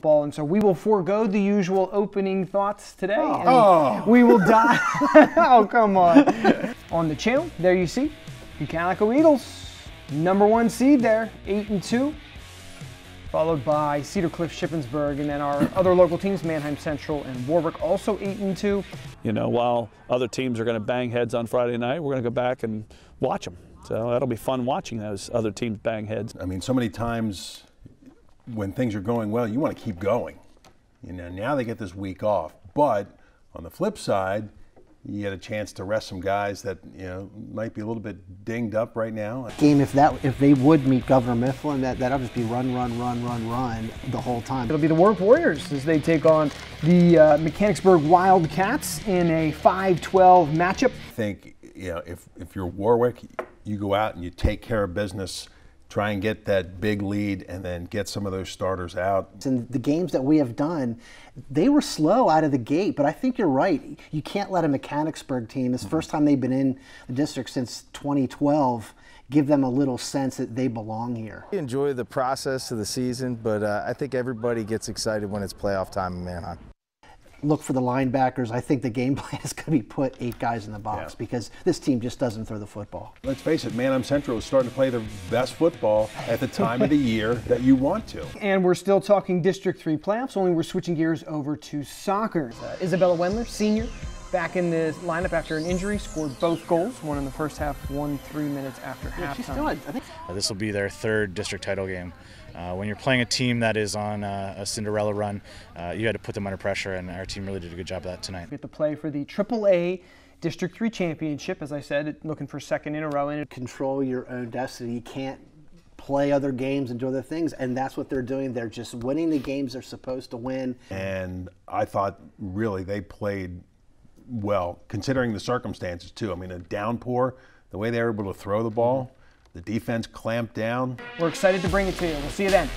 ball, and so we will forego the usual opening thoughts today. Oh. and Oh. We will dive. oh, come on. on the channel, there you see Cocalico Eagles, number one seed there, eight and two, followed by Cedar Cliff, Shippensburg, and then our other local teams, Manheim Central and Warwick, also eight and two. You know, while other teams are going to bang heads on Friday night, we're going to go back and watch them. So that'll be fun watching those other teams bang heads. I mean, so many times when things are going well, you want to keep going. You know, now they get this week off. But on the flip side, you get a chance to rest some guys that, you know, might be a little bit dinged up right now. game if that if they would meet Governor Mifflin, that that'll just be run, run, run, run, run the whole time. It'll be the Warwick Warriors as they take on the uh, Mechanicsburg Wildcats in a 5-12 matchup. I think, you know, if, if you're Warwick, you go out and you take care of business, try and get that big lead, and then get some of those starters out. And the games that we have done, they were slow out of the gate. But I think you're right. You can't let a Mechanicsburg team, it's the first time they've been in the district since 2012, give them a little sense that they belong here. We enjoy the process of the season, but uh, I think everybody gets excited when it's playoff time in Manheim. Look for the linebackers. I think the game plan is going to be put eight guys in the box Yeah. because this team just doesn't throw the football. Let's face it, Manheim Central is starting to play their best football at the time of the year that you want to. And we're still talking District 3 playoffs, only we're switching gears over to soccer. Uh, Isabella Wendler, senior, back in the lineup after an injury, scored both goals, one in the first half, one three minutes after She's halftime. still, I think, Uh, This will be their third district title game. Uh, when you're playing a team that is on uh, a Cinderella run, uh, you had to put them under pressure, and our team really did a good job of that tonight. We get to play for the AAA District 3 championship, as I said, looking for second in a row. And control your own destiny. You can't play other games and do other things, and that's what they're doing. They're just winning the games they're supposed to win. And I thought really they played well, considering the circumstances too. I mean, a downpour, the way they were able to throw the ball, the defense clamped down. we're excited to bring it to you. We'll see you then.